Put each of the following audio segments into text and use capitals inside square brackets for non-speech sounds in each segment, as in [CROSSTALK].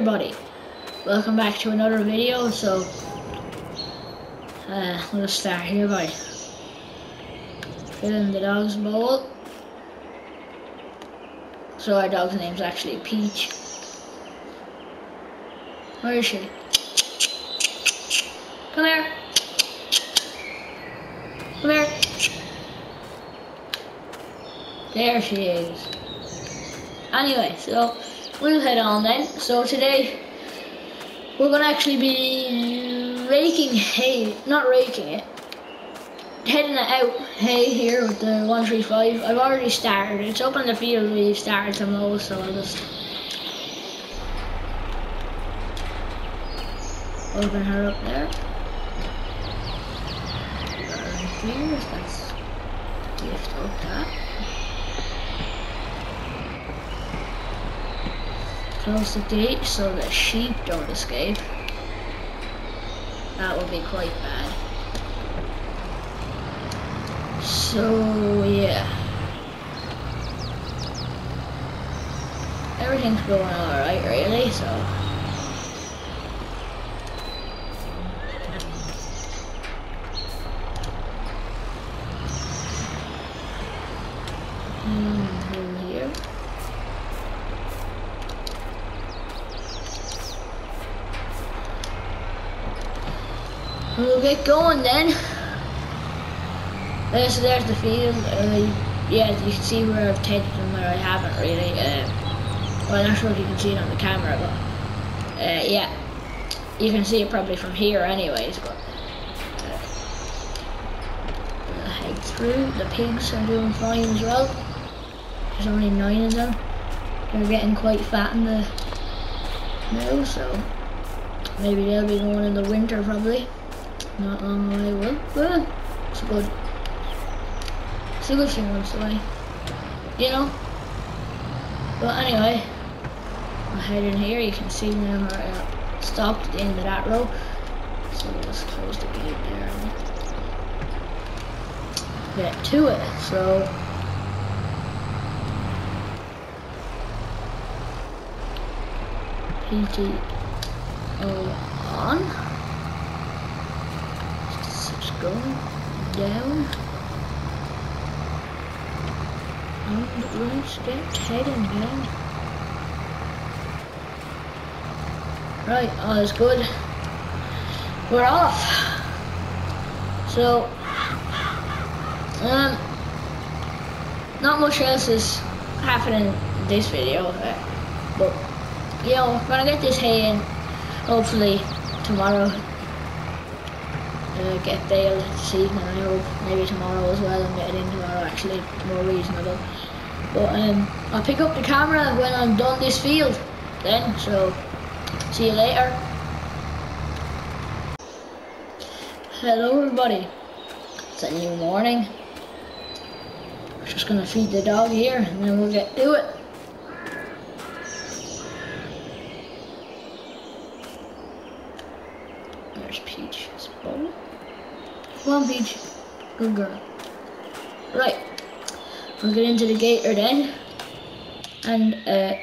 everybody, welcome back to another video. So, uh, we'll start here by filling the dog's bowl. So our dog's name's actually Peach. Where is she? Come here. Come here. There she is. Anyway, so we'll head on then. So today we're gonna actually be raking hay, not raking it, tedding out hay here with the 135. I've already started. It's up in the field we started to mow, so I'll just open her up there. Here, that's lift up that. Close the gate so the sheep don't escape. That would be quite bad. So, yeah. Everything's going alright, really, so. Hmm, here. We'll get going then. Uh, so there's the field. Uh, yeah, you can see where I've taken them where I haven't really. Uh, well, I'm not sure if you can see it on the camera, but uh, yeah, you can see it probably from here, anyways. But uh, head through. The pigs are doing fine as well. There's only nine of them. They're getting quite fat in the now, so maybe they'll be going in the winter probably. Not long away. Well, well, it's good. It's a good thing once away. You know? But anyway, I'll head in here. You can see now I uh, stopped at the end of that row. So let's close the gate there and get to it. So PTO on going down. And let's get heading down. Right, all is good. We're off. So, um, not much else is happening in this video, uh, but, you know, gonna get this hay in, hopefully, tomorrow uh, get bale this evening, I hope, maybe tomorrow as well, and get it in tomorrow actually, more reasonable. But um, I'll pick up the camera when I'm done this field then, so see you later. Hello everybody, it's a new morning. Just gonna feed the dog here and then we'll get to it. There's Peach's bowl. On, Peach. Good girl. Right. We'll get into the gator then. And uh,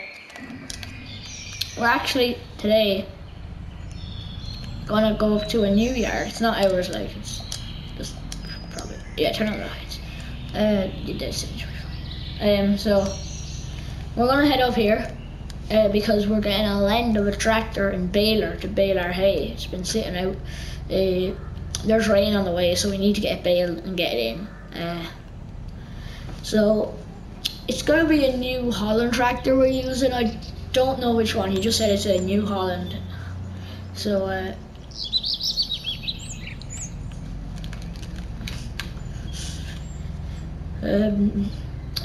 we're actually today gonna go to a new yard. It's not ours, like it's just probably yeah. Turn on the lights. Uh, you did Um, so we're gonna head up here. Uh, because we're getting a lend of a tractor and baler to bale our hay. It's been sitting out. Uh, there's rain on the way, so we need to get baled and get it in. Uh, so it's gonna be a New Holland tractor we're using. I don't know which one. He just said it's a New Holland. So uh, um,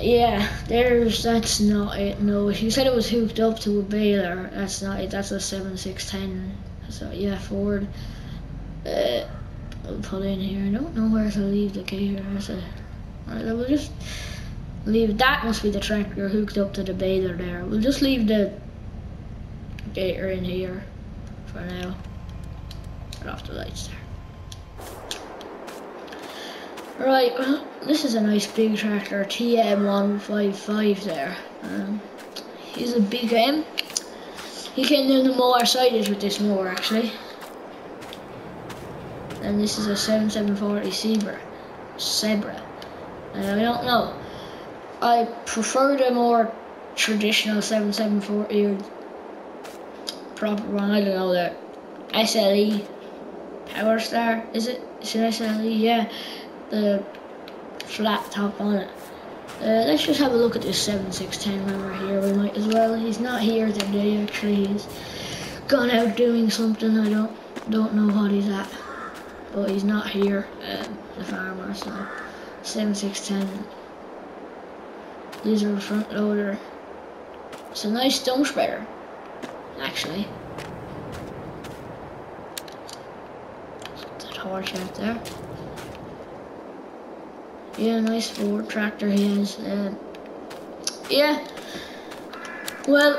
yeah, there's that's not it. No, he said it was hooked up to a baler. That's not it. That's a seven six ten. So yeah, Ford. Uh, Put in here. I don't know where to leave the gator. Alright, we'll just leave. That must be the tractor hooked up to the baler there. We'll just leave the gator in here for now. Turn off the lights there. Right, this is a nice big tractor, TM155 there. Um, he's a big M. He can do the more sizes with this mower actually. And this is a 7740 Zebra. Zebra. I don't know. I prefer the more traditional 7740 or proper one. I don't know that SLE Power Star. Is it? Is it SLE? Yeah. The flat top on it. Uh, let's just have a look at this 7610 when we're here. We might as well. He's not here today. Actually, he's gone out doing something. I don't don't know what he's at, but he's not here. Um, the farmer. So 7610. These are front loader. It's a nice stone spreader, actually. That horse out there. Yeah, nice Ford tractor he has. Uh, yeah. Well,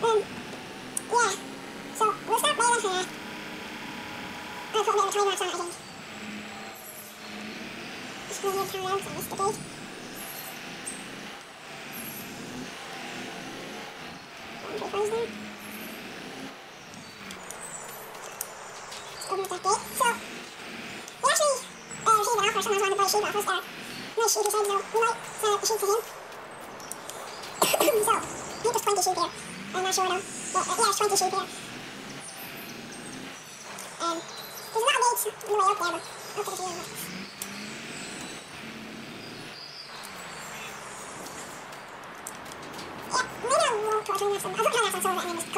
And yeah, so we'll stop right that. I'll put a bit of time lapse on it, I think. Time lapse on this debate. Pretty close there. Just open up that gate. So, we actually uh, received an offer. Someone's wanted to buy a sheep off us. Uh, my decided no, we might sell the sheep to him. [COUGHS] so, think there's 20 sheep here. I'm not sure though. But, uh, yeah, 20 sheep here. And there's a lot of gates on the way up there, but I'll take it to you Yeah, maybe I'll walk towards my next one. I'll go to my next one so I mean, just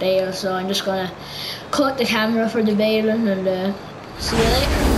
bale, so I'm just to cut the camera for the baling and uh, see you later.